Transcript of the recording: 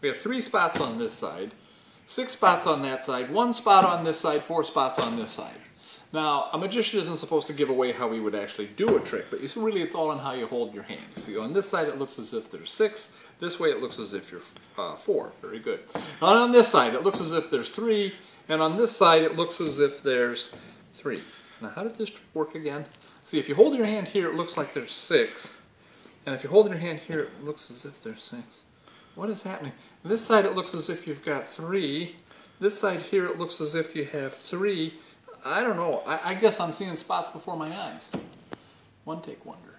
We have three spots on this side, six spots on that side, one spot on this side, four spots on this side. Now, a magician isn't supposed to give away how he would actually do a trick, but see, really it's all in how you hold your hand. See, on this side it looks as if there's six, this way it looks as if you're uh, four. Very good. And on this side it looks as if there's three, and on this side it looks as if there's three. Now, how did this work again? See, if you hold your hand here, it looks like there's six, and if you hold your hand here, it looks as if there's six. What is happening? This side it looks as if you've got three. This side here it looks as if you have three. I don't know. I, I guess I'm seeing spots before my eyes. One take wonder.